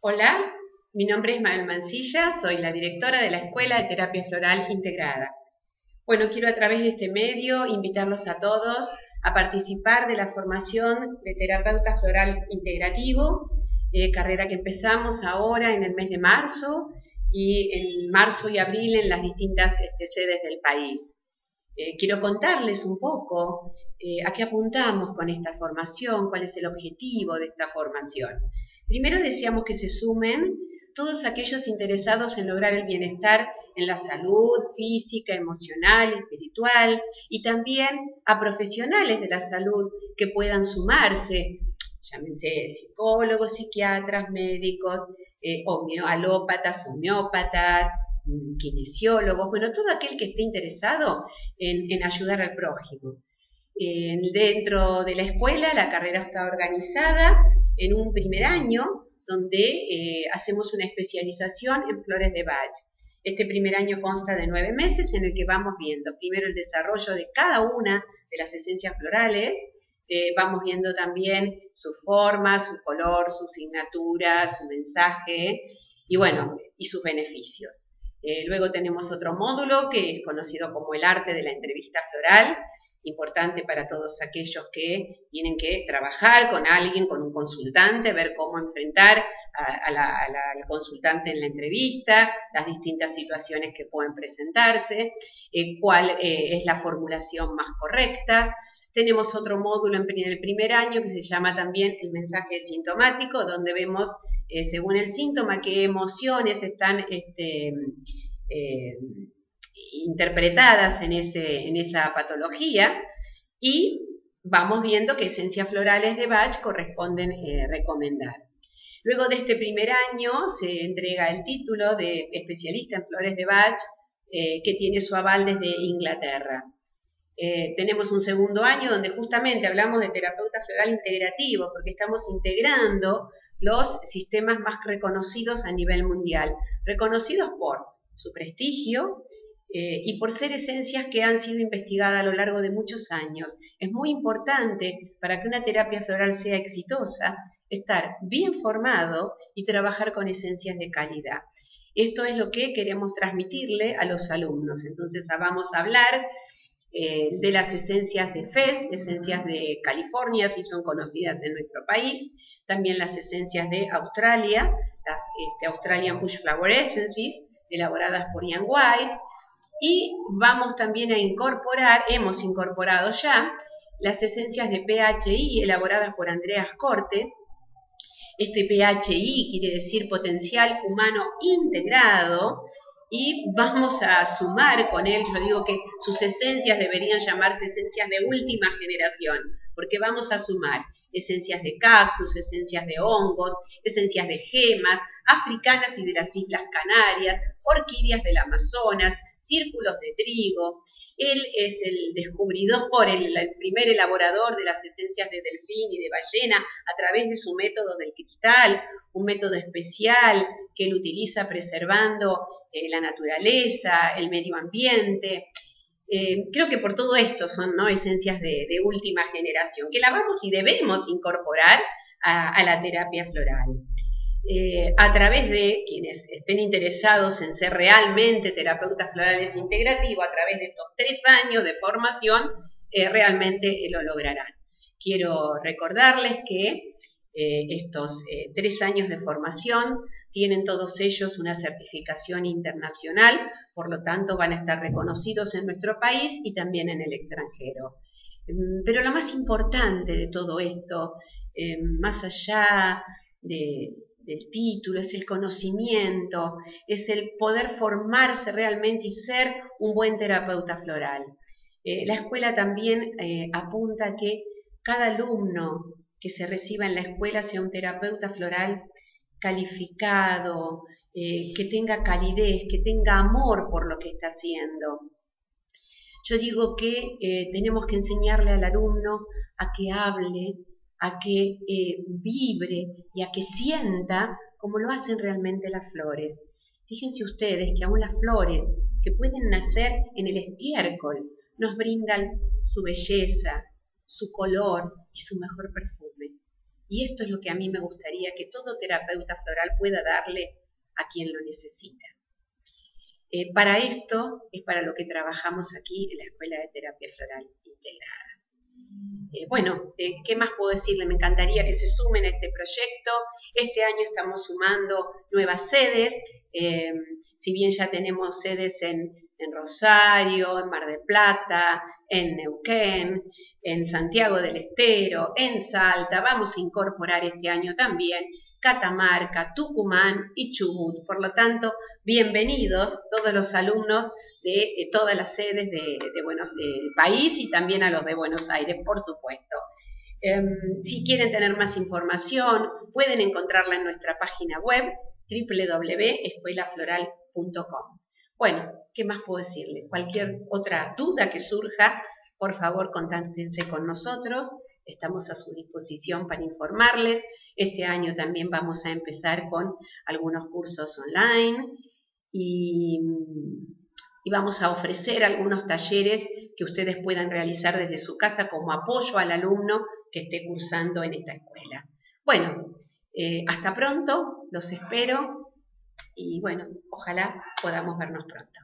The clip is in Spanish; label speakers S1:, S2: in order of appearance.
S1: Hola, mi nombre es Mabel Mancilla, soy la directora de la Escuela de Terapia Floral Integrada. Bueno, quiero a través de este medio invitarlos a todos a participar de la formación de terapeuta floral integrativo, eh, carrera que empezamos ahora en el mes de marzo y en marzo y abril en las distintas este, sedes del país. Eh, quiero contarles un poco eh, a qué apuntamos con esta formación, cuál es el objetivo de esta formación. Primero deseamos que se sumen todos aquellos interesados en lograr el bienestar en la salud física, emocional, espiritual y también a profesionales de la salud que puedan sumarse, llámense psicólogos, psiquiatras, médicos, eh, homeópatas, mm, kinesiólogos, bueno, todo aquel que esté interesado en, ayudar al prójimo. dentro de la escuela la carrera está organizada en un primer año donde eh, hacemos una especialización en flores de Bach. Este primer año consta de nueve meses en el que vamos viendo primero el desarrollo de cada una de las esencias florales, eh, vamos viendo también su forma, su color, su signatura, su mensaje y bueno, y sus beneficios. Eh, luego tenemos otro módulo que es conocido como el arte de la entrevista floral, importante para todos aquellos que tienen que trabajar con alguien, con un consultante, ver cómo enfrentar al consultante en la entrevista, las distintas situaciones que pueden presentarse, eh, cuál eh, es la formulación más correcta. Tenemos otro módulo en, el primer año que se llama también el mensaje sintomático, donde vemos, eh, según el síntoma, qué emociones están... Este, interpretadas en, ese, en esa patología y vamos viendo qué esencias florales de Bach corresponden eh, recomendar. Luego de este primer año se entrega el título de especialista en flores de Bach eh, que tiene su aval desde Inglaterra. Eh, tenemos un segundo año donde justamente hablamos de terapeuta floral integrativo porque estamos integrando los sistemas más reconocidos a nivel mundial, reconocidos por su prestigio eh, y por ser esencias que han sido investigadas a lo largo de muchos años. Es muy importante para que una terapia floral sea exitosa estar bien formado y trabajar con esencias de calidad. Esto es lo que queremos transmitirle a los alumnos. Entonces vamos a hablar eh, de las esencias de FES, esencias de California, si son conocidas en nuestro país, también las esencias de Australia, las este, Australian Bush Flower Essences, elaboradas por Ian White, y vamos también a incorporar, hemos incorporado ya, las esencias de PHI elaboradas por Andreas Corte. Este PHI quiere decir potencial humano integrado y vamos a sumar con él, yo digo que sus esencias deberían llamarse esencias de última generación, porque vamos a sumar esencias de cactus, esencias de hongos, esencias de gemas, africanas y de las Islas Canarias, orquídeas del Amazonas, círculos de trigo. Él es el descubridor, el, el primer elaborador de las esencias de delfín y de ballena a través de su método del cristal, un método especial que él utiliza preservando eh, la naturaleza, el medio ambiente. Eh, creo que por todo esto son ¿no? esencias de, última generación, que la vamos y debemos incorporar a la terapia floral. Eh, a través de quienes estén interesados en ser realmente terapeutas florales integrativos, a través de estos tres años de formación, eh, realmente lo lograrán. Quiero recordarles que eh, estos tres años de formación tienen todos ellos una certificación internacional, por lo tanto van a estar reconocidos en nuestro país y también en el extranjero. Mm, pero lo más importante de todo esto, más allá de, del título, es el conocimiento, es el poder formarse realmente y ser un buen terapeuta floral. Eh, la escuela también eh, apunta que cada alumno que se reciba en la escuela sea un terapeuta floral calificado, eh, que tenga calidez, que tenga amor por lo que está haciendo. Yo digo que tenemos que enseñarle al alumno a que hable, a que eh, vibre y a que sienta como lo hacen realmente las flores. Fíjense ustedes que aún las flores que pueden nacer en el estiércol nos brindan su belleza, su color y su mejor perfume. Y esto es lo que a mí me gustaría que todo terapeuta floral pueda darle a quien lo necesita. Eh, para esto es para lo que trabajamos aquí en la Escuela de Terapia Floral Integrada. Eh, bueno, eh, ¿qué más puedo decirle? Me encantaría que se sumen a este proyecto. Este año estamos sumando nuevas sedes. si bien ya tenemos sedes en, en Rosario, en Mar del Plata, en Neuquén, en Santiago del Estero, en Salta, vamos a incorporar este año también Catamarca, Tucumán y Chubut. Por lo tanto, bienvenidos todos los alumnos de, todas las sedes de, Buenos, del país y también a los de Buenos Aires, por supuesto. Em, si quieren tener más información, pueden encontrarla en nuestra página web www.escuelafloral.com. Bueno, ¿qué más puedo decirle? Cualquier otra duda que surja, por favor, contáctense con nosotros. Estamos a su disposición para informarles. Este año también vamos a empezar con algunos cursos online y, vamos a ofrecer algunos talleres que ustedes puedan realizar desde su casa como apoyo al alumno que esté cursando en esta escuela. Bueno, eh, hasta pronto, los espero y bueno, ojalá podamos vernos pronto.